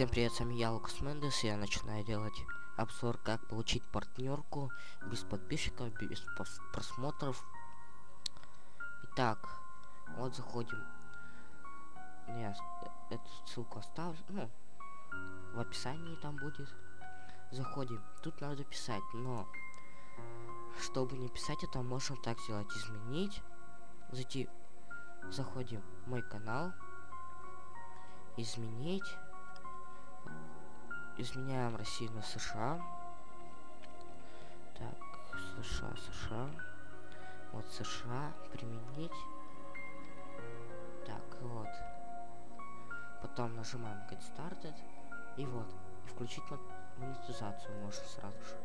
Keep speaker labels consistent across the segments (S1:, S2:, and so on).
S1: вами я, Лукас Мендес, я начинаю делать обзор, как получить партнерку без подписчиков, без просмотров. Итак, вот заходим. Я эту ссылку оставлю, ну, в описании там будет. Заходим. Тут надо писать, но чтобы не писать это, можно так сделать. Изменить. Зайти. Заходим в мой канал. Изменить изменяем Россию на США. Так, США, США. Вот США, применить. Так, вот. Потом нажимаем Get Started. И вот. И включить монетизацию можно сразу же.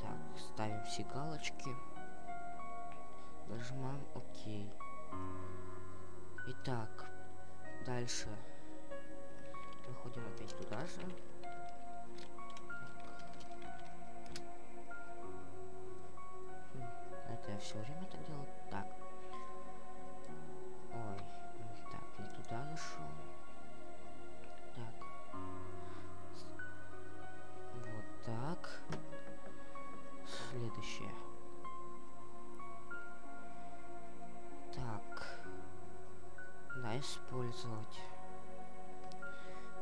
S1: Так, ставим все галочки. Нажимаем ОК. Итак, дальше Выходим опять туда же. Хм, это я все время так делал. Так. Ой. Так, не туда зашел. Так. Вот так. Следующее. Так. Да, использовать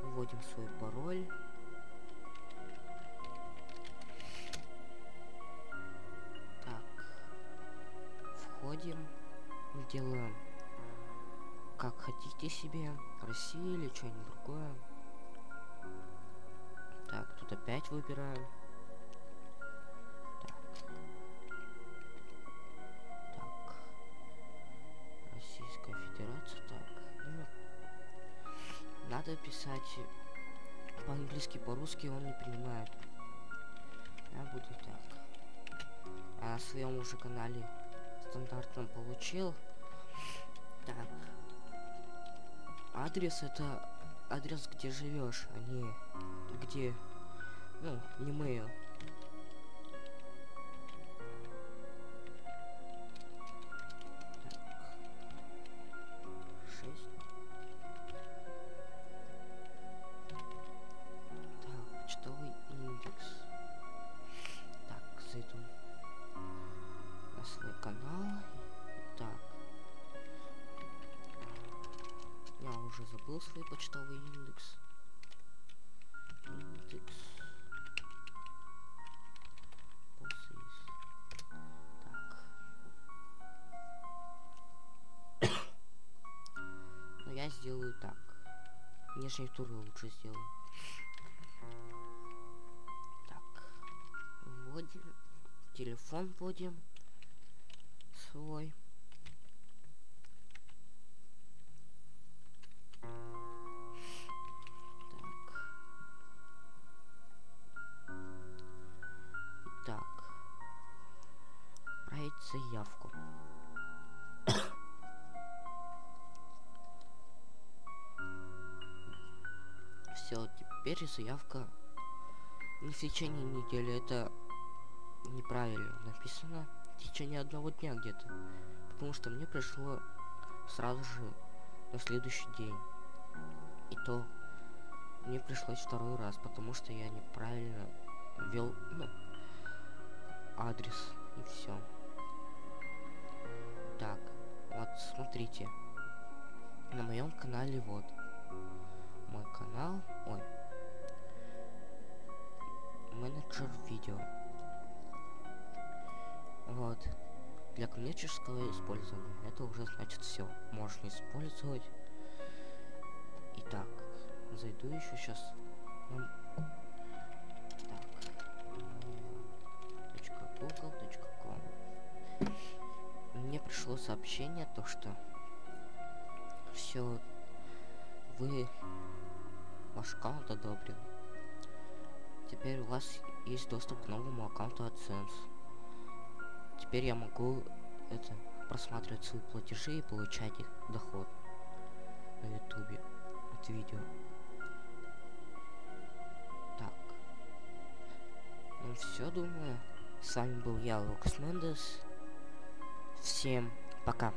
S1: вводим свой пароль. Так. Входим. Делаем как хотите себе. Россия или что-нибудь другое. Так, тут опять выбираем. Надо писать по-английски, по-русски он не принимает. Я буду так. А на своем уже канале стандартном получил. Так. Адрес это адрес, где живешь, а не где, ну, не mail. Забыл свой почтовый индекс. Индекс. Так. Но я сделаю так. Внешний тур лучше сделаю. Так. Вводим. Телефон вводим. Свой. Заявку. Все, теперь заявка в течение недели, это неправильно написано в течение одного дня где-то. Потому что мне пришло сразу же на следующий день. И то мне пришлось второй раз, потому что я неправильно ввел ну, адрес и все. Так, вот смотрите. На моем канале вот. Мой канал. Ой. Менеджер видео. Вот. Для коммерческого использования. Это уже значит все. Можно использовать. Итак, зайду еще сейчас. Пришло сообщение, то что все, вы ваш аккаунт одобрен. Теперь у вас есть доступ к новому аккаунту AdSense. Теперь я могу это просматривать свои платежи и получать их доход на ютубе от видео. Так. Ну все, думаю. С вами был я, Лукас Мендес. Всем пока.